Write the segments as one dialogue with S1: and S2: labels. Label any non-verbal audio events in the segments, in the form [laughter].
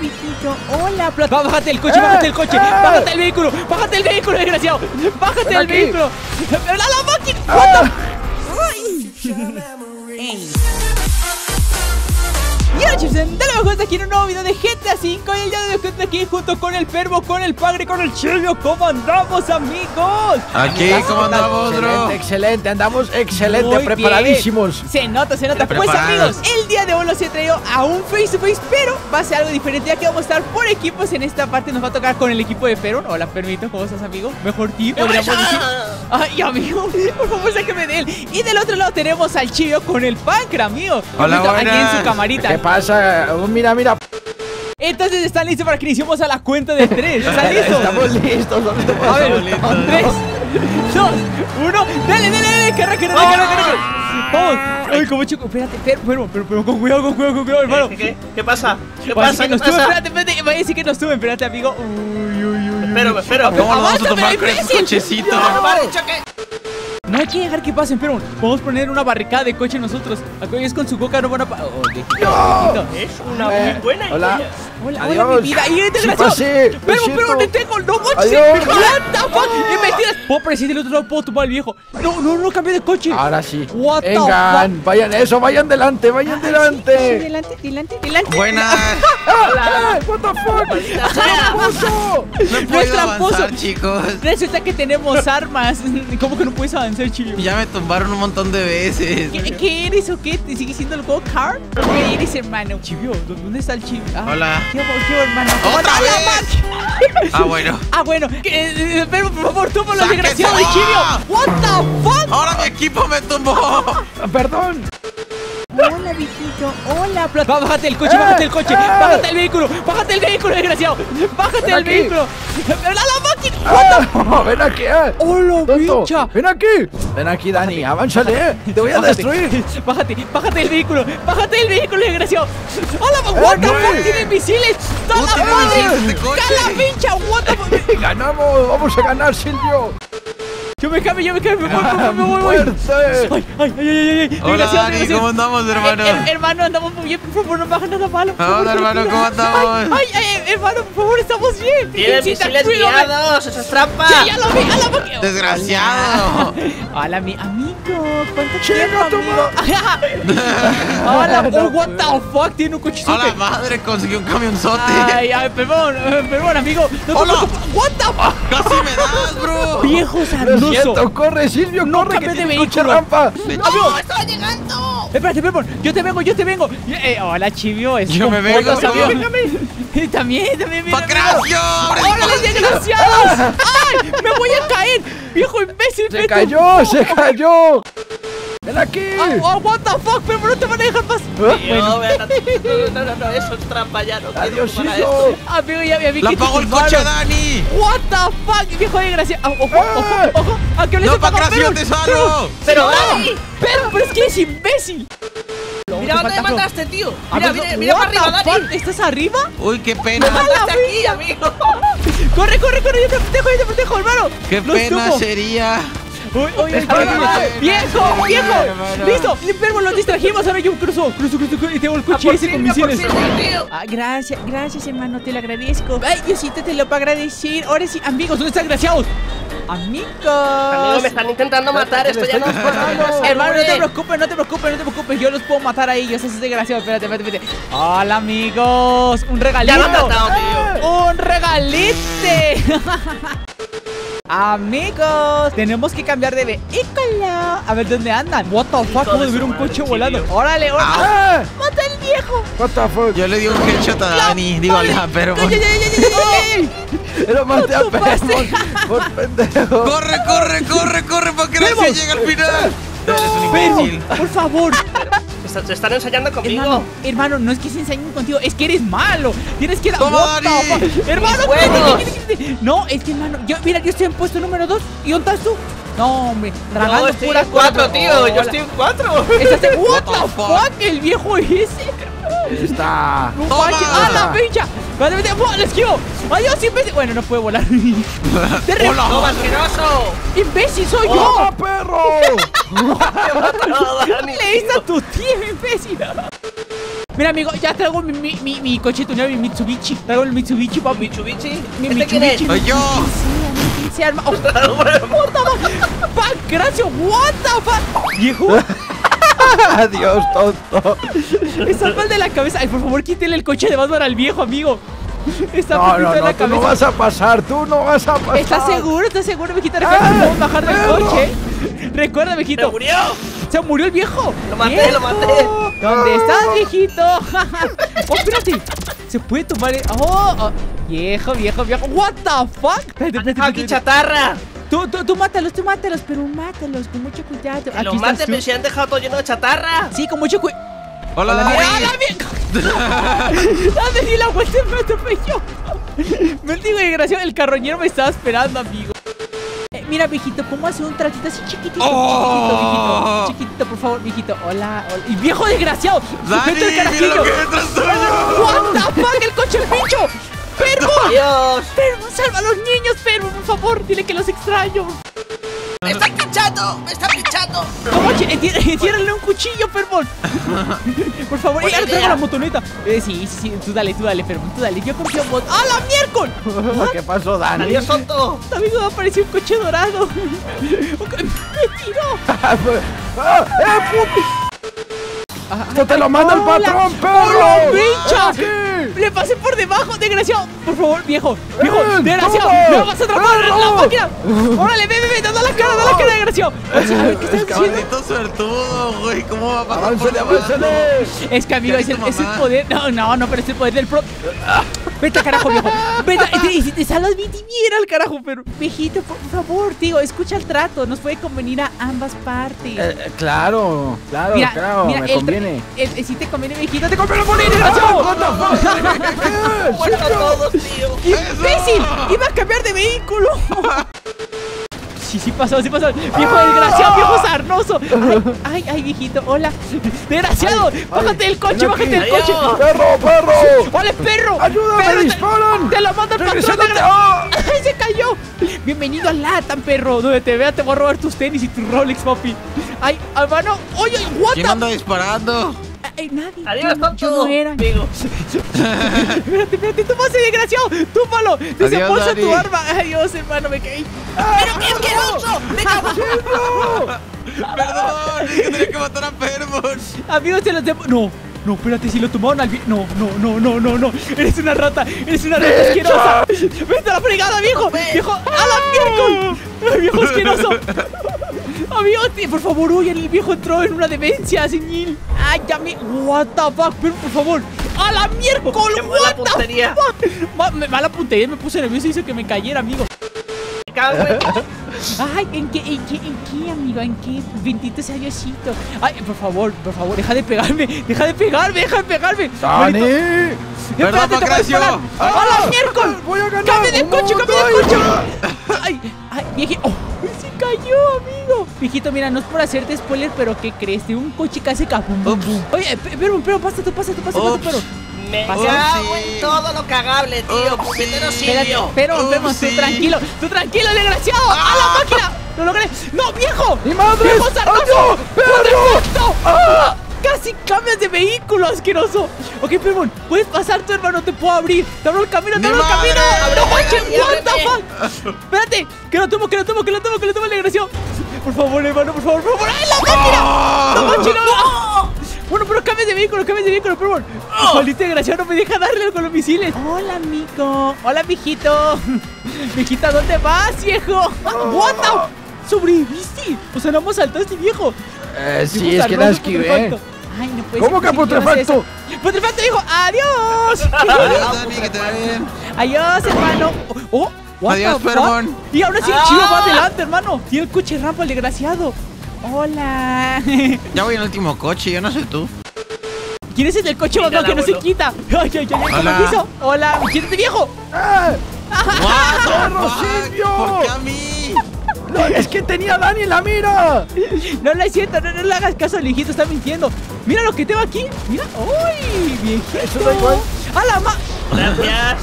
S1: viejito. Hola, Plat. Va, bájate del coche, bájate del coche. Bájate del vehículo. Bájate del vehículo, desgraciado. Bájate
S2: aquí.
S1: vehículo. ¡La, la máquina! What the- Ay. Y ahora chicos, dale mejor aquí en un nuevo video de GTA 5 Y el día de hoy estoy aquí junto con el Pervo, con el Pagre, con el Chilvio ¿Cómo andamos amigos?
S3: Aquí, ¿cómo andamos, bro?
S2: Excelente, excelente, andamos excelente,
S1: Muy
S2: preparadísimos.
S1: bien. Se nota, se nota. Pues amigos, el día de hoy los he traído a un face to face, pero va a ser algo diferente ya que vamos a estar por equipos. En esta parte nos va a tocar con el equipo de Perón. Hola, Permito, ¿cómo estás, amigo? Mejor team, podríamos decir. Ay, amigo, por favor, sáqueme de él. Y del otro lado tenemos al Chivio con el Pancra, amigo.
S3: Hola,
S1: Permito, Aquí en
S3: buenas.
S1: su camarita.
S2: ¿Qué pasa? Oh, mira, mira.
S1: Entonces, ¿están listos para que iniciemos a la cuenta de tres? ¿Están [laughs] listos?
S2: Estamos listos. ¿dónde te
S1: A ver,
S3: listos.
S1: tres, dos, uno, dale, dale, dale, arranque, que arranque. Vamos. Ay, como chico, espérate, pero, pero, pero, pero, con cuidado, con cuidado, con cuidado, hermano.
S4: ¿Qué, qué, qué pasa? ¿Qué pasa?
S1: que
S4: ¿Qué
S1: nos tuve,
S4: pasa?
S1: espérate, espérate, vaya a decir que nos tuve, espérate, amigo.
S4: Me espero.
S3: ¿Cómo lo vamos a tomar con esos
S1: imbécil.
S4: No.
S1: No hay que dejar que pasen, pero vamos a poner una barricada de coche nosotros. Es con su coca, no van a. pa- Oh, viejito.
S4: Es una muy
S2: Eh,
S4: buena
S2: hola.
S4: idea.
S1: Hola,
S2: Adiós.
S1: hola, mi vida. Y este
S2: Sí,
S1: desgraciado.
S2: pasé,
S1: Pero, pero, no tengo, no manches.
S2: Adiós.
S1: What the fuck? Y mentiras. Puedo aparecer del otro lado, puedo tomar el viejo. No, no, no cambié de coche.
S2: Ahora sí.
S1: What the
S2: Vengan, vayan eso, vayan delante, vayan delante.
S1: Delante, delante, delante.
S3: Buenas. [laughs]
S2: ¡Ah! What the fuck? ¡Tramposo!
S3: No [laughs]
S1: No
S3: puedo
S1: es tramposo.
S3: avanzar, chicos.
S1: Resulta que tenemos armas. [laughs] ¿Cómo que no puedes avanzar,
S3: Ya me tumbaron un montón de veces.
S1: ¿Qué, qué eres o qué? ¿Te sigue siendo el go car? ¿Qué eres, hermano? Chivio, ¿dó- ¿dónde está el chivio? Ah,
S3: Hola.
S1: ¿Qué, qué, hermano?
S3: ¡Otra
S1: ¡Hola,
S3: vez!
S1: Mac!
S3: Ah, bueno. [laughs]
S1: Ah, bueno. que, eh, pero, por favor, tómalo,
S3: ¡Sáquense!
S1: desgraciado de chivio. What the fuck?
S3: Ahora mi equipo me tumbó.
S2: Perdón.
S1: Hola, viejito. Hola, Plat. Va, bájate del coche,
S2: ¡Eh!
S1: bájate del coche.
S2: ¡Eh!
S1: Bájate del vehículo. Bájate del vehículo, desgraciado. Bájate
S2: Ven
S1: del
S2: aquí.
S1: vehículo. ¡La, la máquina! What the
S2: Ah, ven aquí. eh.
S1: ¡Hola, pincha!
S2: Ven aquí. Ven aquí, Dani. Avánzale. eh. Te voy a
S1: Bájate.
S2: destruir.
S1: Bájate, bájate del vehículo, bájate del vehículo, desgraciado. ¡Hola, what the fuck! ¡Tiene misiles! ¡Toda
S3: tienes
S1: madre!
S3: coche.
S1: ¡Cala, pincha! ¡What the fuck! [laughs]
S2: Ganamos. Vamos a ganar, Silvio.
S1: Yo me cambio, yo me cambio, me voy, me voy, me voy, me voy.
S2: Fuerte.
S1: Ay, ay, ay, ay, ay, ay.
S3: Hola, Dani. ¿Cómo andamos, hermano?
S1: Eh, eh, hermano, andamos muy bien, por favor, no me hagas nada malo.
S3: Hola, hermano. ¿cómo andamos?
S1: Ay, ay, ay, hermano, por favor, estamos bien.
S4: Tiene
S1: Virgencita,
S4: misiles guiados. Eso es trampa.
S1: Sí, ya lo vi, a la máquina.
S3: Desgraciado.
S1: Hola, mi amigo. ¿Cuánto tiempo, amigo? [laughs] Hola, oh, what the fuck, tiene un coche
S3: A la madre, conseguí un camionzote.
S1: Ay, ay, perdón, eh, perdón, amigo. No te
S3: Hola.
S1: What the fuck?
S3: Casi me das, bro.
S1: Viejo
S2: Lo corre, Silvio,
S1: No
S2: corre, que
S1: de
S2: tiene coche
S1: vehículo.
S2: rampa.
S1: ¡Amigo! ¡Está llegando! Espérate, Pepón, yo te vengo, yo te vengo. Eh, hola, Chivio. Es
S3: Yo me vengo,
S1: amigo. [laughs] también, también, mira,
S3: ¡Pacracio! ¡Abre el
S1: ¡Órale, desgraciados! [laughs] ¡Ay! ¡Me voy a caer! ¡Viejo imbécil!
S2: Se cayó, se [laughs] cayó. Ven aquí.
S1: Ah, oh, what the fuck, pero no te van a dejar pasar.
S4: No, vean, no, no, no, no, eso es trampa ya. No
S2: Adiós,
S4: esto.
S1: Amigo, ya, ya vi
S3: ¡La
S1: que te
S3: apagó el coche a Dani!
S1: What the fuck, viejo desgraciado. Ah, ojo,
S2: ¡Eh!
S1: ojo, ojo. ¿A qué le
S3: ¡No? Pacracio,
S1: Pero-
S3: te salvo!
S4: Pero. Dani,
S1: Pero, pero es que eres imbécil.
S4: mira dónde me mataste, tío.
S1: A
S4: Mira, mira, mira para arriba, Dani.
S1: ¿Estás arriba?
S3: Uy, qué
S4: Me
S3: pena.
S4: mataste aquí, amigo. [laughs]
S1: Corre, corre, corre, yo te protejo, yo te protejo, hermano.
S3: Qué pena sería.
S1: Uy, uy, Viejo, viejo. Listo, pero los distrajimos. Ahora yo cruzo, cruzo, cruzo, cruzo y tengo el
S4: A
S1: coche ese con misiles. Ah, gracias, gracias, hermano, te lo agradezco. Ay, Diosito, te lo para agradecer. Ahora sí, amigos, ¿dónde están desgraciados? Amigos.
S4: Amigo, me están intentando matar. Esto ya no es. [laughs]
S1: Hermano, no te preocupes, no te preocupes, no te preocupes. Yo los puedo matar a ellos. Eso es desgraciado. Espérate, espérate, espérate. Hola, amigos. Un regalito.
S4: Ya lo han matado, tío.
S1: ¡Un regalite! [laughs] Amigos, tenemos que cambiar de vehículo. A ver dónde andan. What the fuck,
S4: de
S1: de ver un coche volando. Órale, órale.
S2: Ah,
S1: ¡Mata al viejo!
S2: what the fuck.
S3: Yo le di un headshot a Dani. Digo, la pero.
S1: ¡Ay, ay, ay, ay, ay, ay!
S2: Lo maté a
S1: No topaste.
S2: Permon por pendejo.
S3: ¡Corre, corre, corre, corre! ¡Para que no se llegue al final! Eres un imbécil.
S1: por favor,
S4: Se está- Se están ensayando conmigo.
S1: hermano, hermano, no es que se enseñen contigo, es que eres malo. Tienes que dar. Hermano, [laughs] no, es que hermano, yo, mira, yo estoy en puesto número 2 y ¿dónde estás tú? No, hombre, tragando
S4: No, estoy en cuatro,
S1: cosa.
S4: tío. Yo estoy en cuatro.
S1: Estás en [laughs] what,
S3: What
S1: the fuck?
S3: fuck?
S1: el viejo ese.
S2: Está.
S1: Vale, vete, ¡buah, ¡Le esquivo! ¡Adiós, imbécil! Bueno, no puede volar. ¡Te re-
S4: ¡No, asqueroso!
S1: ¡Imbécil soy
S2: ¡Oh,
S1: yo!
S2: perro!
S4: Dani,
S1: ¡Le diste a tu tío, imbécil! Mira, amigo, ya traigo mi, mi, mi, mi coche tuneado, mi Mitsubishi. Traigo el Mitsubishi, papi.
S4: Mitsubishi.
S1: Mi
S4: ¿Este?
S1: Mitsubishi.
S3: Soy yo.
S1: Se arma. Oh, fuck? Pancracio, what the fuck? Viejo, [laughs]
S2: Adiós, tonto.
S1: está mal de la cabeza. Ay, por favor, quítele el coche de Batman al viejo, amigo. Está
S2: No, no,
S1: de
S2: no,
S1: la
S2: tú no
S1: cabeza.
S2: vas a pasar, tú no vas a pasar.
S1: ¿Estás seguro? ¿Estás seguro, viejita?
S2: ¡Ah!
S1: Recuerda que podemos bajar del coche. Recuerda,
S4: ¡Se
S1: viejito.
S4: murió!
S1: Se murió el viejo.
S4: Lo maté,
S1: ¡Viejo!
S4: lo maté.
S1: ¿Dónde estás, viejito? [laughs] oh, espérate. Se puede tomar. el- Oh, oh, viejo, viejo, viejo. What the fuck?
S4: ¡Aquí chatarra!
S1: Tú, tú, tú mátalos, tú mátalos, pero mátalos con mucho cuidado.
S4: ¡Que
S1: Aquí
S4: los
S1: estás
S4: mate,
S1: tú.
S4: pero si han dejado todo lleno de chatarra!
S1: Sí, con mucho cuidado.
S3: Hola,
S1: ¡Hola,
S3: Dani.
S1: ¡Dale, [laughs] di la vuelta me atropelló! [laughs] Mendigo desgraciado, el carroñero me estaba esperando, amigo. Eh, mira, viejito, ¿cómo hace un tratito así chiquitito?
S3: Oh.
S1: Chiquitito, viejito. Chiquitito, por favor, viejito. Hola, hola. ¡Y viejo desgraciado!
S3: Dani,
S1: ¡Vete el
S3: mira
S1: carajillo!
S3: lo que detrás tuyo.
S1: ¡What the fuck! ¡El coche, el pincho! ¡Permo! [laughs]
S4: ¡Dios!
S1: ¡Permo, salva a los niños, Permo, por favor! Dile que los extraño.
S4: ¡Me están pinchando! ¡Me están pinchando!
S1: Enti- Entiérrale [laughs] un cuchillo, Fermón. [laughs] Por favor, ya traigo la motoneta. Eh, sí, sí, sí. Tú dale, tú dale, Fermón. Tú dale. Yo confío en vos. ¡Ah, la miércoles!
S2: ¿Qué pasó, Dani?
S4: ¡Adiós, tonto!
S1: Amigo, me apareció un coche dorado. ¡Me tiró!
S2: ¡Ah, ¡Eh, puto!
S1: Ah,
S2: ¡Esto te lo manda el patrón, perro!
S1: ¡Hola, bicha!
S2: ¡Aquí!
S1: Le pasé por debajo, desgraciado. Por favor, viejo, viejo,
S2: ¡Eh,
S1: desgraciado.
S2: toma!
S1: ¡Me vas a atrapar en la máquina! ¡Órale, ve, ve, ve! ¡Dale la cara, dale la cara, desgraciado! O sea, ¿qué estás haciendo?
S3: Maldito suertudo, güey. ¿Cómo va a pasar por
S2: ¡Aváncele,
S3: debajo?
S2: aváncele!
S1: Es que amigo,
S3: ¿Qué
S1: es el, es el poder. No, no, no, pero es el poder del pro. Vete al carajo, viejo. Vete, te- te salas bien, al carajo, pero. Viejito, por favor, digo, escucha el trato. Nos puede convenir a ambas partes.
S2: Eh, eh, claro, claro,
S1: mira,
S2: claro,
S1: mira,
S2: me conviene.
S1: el- el- si te conviene, viejito, te conviene morir, desgraciado.
S4: ¡Muerto a todos, tío!
S1: ¡Imbécil! ¡Iba a cambiar de vehículo! [laughs] Sí, sí pasó, sí pasó. Viejo desgraciado, viejo sarnoso. Ay, ay, ay, viejito, hola. Desgraciado, bájate del coche,
S2: aquí.
S1: bájate del coche.
S2: ¡Perro, perro!
S1: ¡Hola, perro!
S2: ¡Ayúdame,
S1: ¡Perro, te-
S2: disparan!
S1: ¡Te lo manda el patrón!
S2: ¡Ah!
S1: ¡Ay, se cayó! Bienvenido a Latam, perro. Donde te vea te voy a robar tus tenis y tu Rolex, papi. Ay, hermano. Oye, what
S3: ¿Quién
S1: the-
S3: anda disparando?
S1: Ay, nadie.
S4: ¡Adiós, tonto!
S1: no era.
S4: Amigo. [laughs]
S1: Espérate, espérate, toma ese desgraciado. Túmalo. Desembolsa tu arma. Adiós, hermano, me caí.
S4: ¡Pero qué asqueroso! ¡Me cago! [laughs]
S3: Perdón, es que tenía que matar a Permon.
S1: Amigos, se los demo. No. No, espérate, si lo tomaron al No, no, no, no, no, no. Eres una rata. Eres una rata asquerosa. Vete a la fregada, viejo. Viejo, a la miércoles. Viejo asqueroso. [laughs] Amigos, tí- por favor, huyan. El viejo entró en una demencia senil. Ay, ya me. What the fuck, pero por favor. A la miércoles.
S4: ¡Qué mala
S1: What the
S4: puntería!
S1: fuck. Ma- me- Mala puntería, me puse nervioso y hizo que me cayera, amigo.
S4: ¡Me cago en... [laughs]
S1: Ay, ¿en qué, en qué, en qué, amigo? ¿En qué? Bendito sea Diosito. Ay, por favor, por favor, deja de pegarme. Deja de pegarme, deja de pegarme.
S2: ¡Dani!
S1: Te voy a
S3: Pancracio.
S1: disparar. ¡A la miércoles!
S2: ¡Voy a ganar!
S1: ¡Cambia de coche, cambia de coche! Ay, ay, viejito. Oh, cayó, amigo. Viejito, mira, no es por hacerte spoiler, pero ¿qué crees? De un coche hace capum. Oye, pe- pero, pero, pasa tú, pasa tú, pasa tú, pero.
S4: Me cago en todo lo cagable, tío. Puñetero Silvio.
S1: pero, pero, tú tranquilo, tú tranquilo, desgraciado. ¡A la máquina! ¡Lo logré! ¡No, viejo!
S2: ¡Mi madre!
S1: ¡Viejo sarnoso!
S2: ¡Adiós, perro!
S1: ¡Ah! ¡Casi cambias de vehículo, asqueroso! Ok, Permon, puedes pasar tu hermano, te puedo abrir. ¡Te abro el camino, te
S3: ¡Mi
S1: abro el
S3: madre!
S1: camino! ¡No
S4: ¡Ábreme,
S1: manches! ¡What the fuck! Espérate, que lo tomo, que lo tomo, que lo tomo, que lo tomo la desgraciado. Por favor, hermano, por favor, por favor. ¡Ay, la máquina! ¡No manches, no! ¡Ah! Bueno, pero cambias de vehículo, cambias de vehículo, Permon. Maldita desgraciado, no me deja darle con los misiles. Hola, amigo. Hola, viejito. Viejita, [laughs] ¿dónde vas, viejo? What the... ¿Sobreviviste? O sea, no hemos saltado a este viejo.
S2: Eh, sí, es que la esquivé.
S1: Putrefacto. Ay, no puede
S2: ¿Cómo
S1: ser
S2: que putrefacto?
S1: ¡Putrefacto, hijo! ¡Adiós! [laughs]
S3: Adiós, Dani, que te vaya bien.
S1: ¡Adiós, hermano! ¡Oh! what
S3: Adiós? Fermón.
S1: Y ahora sí el
S4: Ah.
S1: chivo va adelante, hermano. Tiene el coche rampa, el desgraciado. Hola. [laughs]
S3: Ya voy en el último coche, yo no sé tú.
S1: ¿Quién es el del coche
S4: Mira,
S1: mamá que no se quita? ¡Ay, ay, ay! ay
S3: Hola.
S1: ¡Hola! ¡Quítate, viejo!
S2: ¡Eh! [laughs]
S3: ¡Perro
S2: Silvio!
S3: ¿Por qué a mí?
S2: No, ¡Es que tenía a Dani en la mira!
S1: No lo siento, no, no le hagas caso al viejito, está mintiendo. Mira lo que tengo aquí. Mira. ¡Uy! Viejito.
S2: Eso da igual.
S1: ¡A la ma!
S4: Gracias.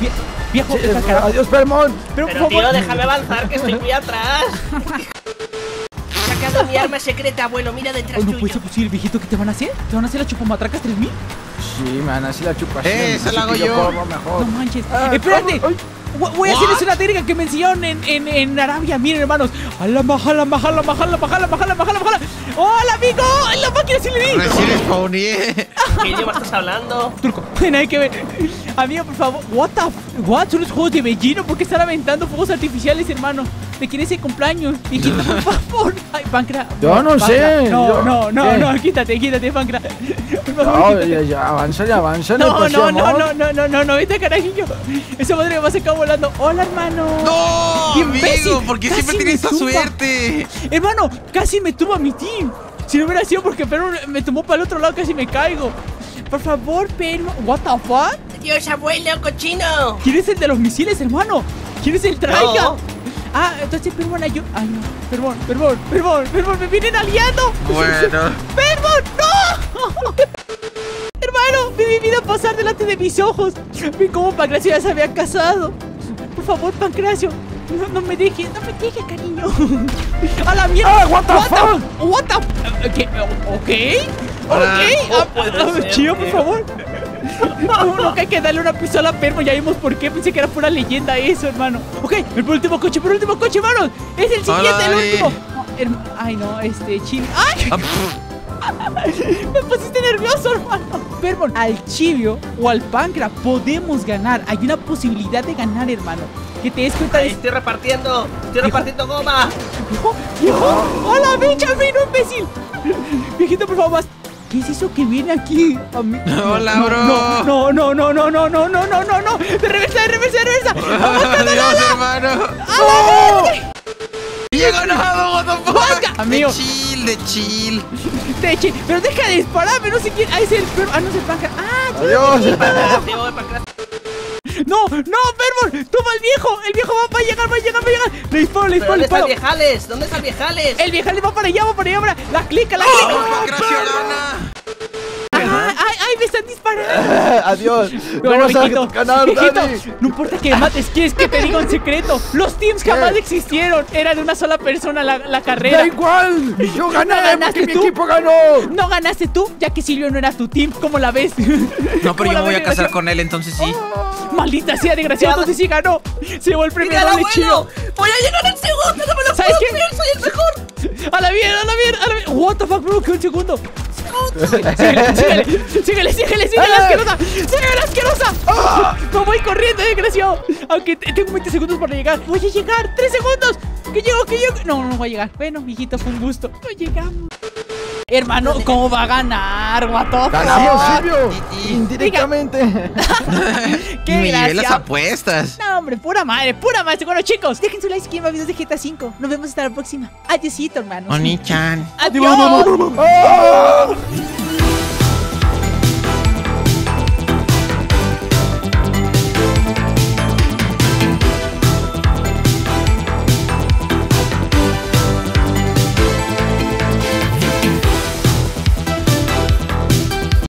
S1: Vie- Viejo,
S2: Sí,
S1: carajo.
S2: Adiós, Permón.
S1: Pero,
S4: Pero, tío, déjame avanzar, que estoy muy atrás. sacado mi arma secreta, abuelo. Mira detrás
S1: Oh, no
S4: tuyo.
S1: puede ser posible, viejito, ¿qué te van a hacer? ¿Te van a hacer la chupamatracas 3000?
S2: Sí, man, así la chupa.
S3: Eh, esa la hago yo.
S2: mejor.
S1: No manches.
S2: Ah,
S1: Espérate.
S2: ay.
S1: Voy a hacerles una técnica que me enseñaron en, en, en Arabia. Miren, hermanos. Alama, jalama, jalama, jalama, jalama, jalama, jalama, jalama. ¡Hola, amigo! ¡En la máquina sí le di!
S3: Recién spawné.
S4: ¿Qué idioma estás hablando?
S1: Turco, no hay que ver. Amigo, por favor. What the f- What? Son los juegos de Bellino. ¿Por qué están aventando fuegos artificiales, hermano? ¿De quién es el cumpleaños? Viejito, por [laughs] favor. Ay, Pancra.
S2: Yo no
S1: Pancra.
S2: sé,
S1: No, no, no,
S2: ¿qué?
S1: no. Quítate, quítate, Pancra. Por favor,
S2: No, [laughs]
S1: quítate.
S2: ya, avanza, ya avanza.
S1: No, no, no, no, no, no, no, no, vete carajillo. Esa madre me va a sacar volando. Hola, hermano.
S3: No,
S1: ¡Qué imbécil!
S3: amigo, ¿por qué
S1: Casi
S3: siempre tienes
S1: tumba.
S3: suerte?
S1: Hermano, casi me tumba mi team. Si no hubiera sido porque Perro me tomó para el otro lado, casi me caigo. Por favor, Perro. What the fuck?
S4: Dios, abuelo, cochino.
S1: ¿Quién es el de los misiles, hermano? ¿Quién es el traiga?
S4: No.
S1: Ah, entonces Permon ayuda. Ay, no. Permon, Permon, Permon, Permon, me vienen aliando.
S3: Bueno. [laughs]
S1: ¡Permon, no! [laughs] Hermano, vi mi vida pasar delante de mis ojos. Vi cómo Pancracio ya se había casado. Por favor, Pancracio, no, no me dejes, no me dejes, cariño. [laughs] ¡A la mierda!
S2: Ah, what the fuck?
S1: What the ¿Qué? ¿Ok? ¿Ok? Ah, ah, Chío, por
S4: tío.
S1: favor. [laughs] No, no, que hay que darle una pistola a Permo. Ya vimos por qué. Pensé que era pura leyenda eso, hermano. Ok, el último coche, por último coche, hermanos. Es el siguiente,
S3: Hola,
S1: el último. No, Ay, no, este, chile. ¡Ay!
S3: Ah, [laughs]
S1: Me pusiste nervioso, hermano. Permon, al Chivio o al Pancra podemos ganar. Hay una posibilidad de ganar, hermano. Que te des cuenta de
S4: estoy repartiendo. Estoy repartiendo goma.
S1: ¡Viejo! ¡Viejo! ¡Hola, Benjamin, imbécil! [laughs] Viejito, por favor, vas- ¿Qué es eso que viene aquí? A mí-
S3: Hola,
S1: no,
S3: bro.
S1: No, no, no, no, no, no, no, no, no, no. De reversa, de reversa, de reversa.
S3: Adiós, hermano.
S1: ¡A
S3: ¡Y he ganado, what the fuck!
S1: Amigo.
S3: De chill, de chill.
S1: Te eché. Pero deja de dispararme, no sé quién. Ah, es el perro. Ah, no es el Pancra. Ah,
S2: Adiós.
S4: Pancracio, Pancracio.
S1: No, no, Permon. Toma el viejo. El viejo va para llegar, va a llegar, va a llegar. Le disparo, le
S4: ¿Pero
S1: disparo,
S4: ¿Dónde está el viejales? ¿Dónde está el viejales?
S1: El viejo le va para allá, va para allá, va para allá. La clica, la
S3: ¡Oh,
S1: clica. Ay, ay, ay, me están disparando. [laughs]
S2: Adiós. A
S1: viejito,
S2: ganar,
S1: viejito,
S2: Dani.
S1: no importa que me mates, ¿quieres que te diga un secreto? Los teams jamás existieron, era de una sola persona la, la carrera.
S2: Da igual. Yo gané
S1: ganaste
S2: porque mi
S1: tú.
S2: equipo ganó.
S1: No ganaste tú, ya que Silvio no era tu team, ¿cómo la ves?
S3: No, pero
S1: ¿Cómo
S3: yo me voy a casar con él, entonces sí.
S1: Maldita sea, desgraciado, entonces sí ganó. Se llevó el premio
S4: ¡Mira,
S1: doble chido.
S4: ¡Voy a llegar al segundo! ¡No me lo
S1: ¿Sabes
S4: puedo
S1: qué?
S4: creer! ¡Soy el mejor!
S1: A la mierda, a la mierda, a la mierda. What the fuck, bro, que un segundo. Síguele, síguele, síguele, síguele, síguele, asquerosa. Síguele, asquerosa. No voy corriendo, desgraciado. Aunque te- tengo 20 segundos para llegar. Voy a llegar, 3 segundos. Que llego, que llego. No, no voy a llegar. Bueno, mijito, fue un gusto. No llegamos. Hermano, ¿cómo va a ganar? What the?
S2: Ganamos, Silvio. Indirectamente. [laughs]
S1: Qué
S3: Ni ve las
S1: gracia.
S3: apuestas.
S1: No, hombre, pura madre, pura madre. Bueno, chicos, dejen su like si quieren más videos de GTA 5. Nos vemos hasta la próxima. Adiósito, hermanos.
S3: Oni-chan.
S1: Adiós.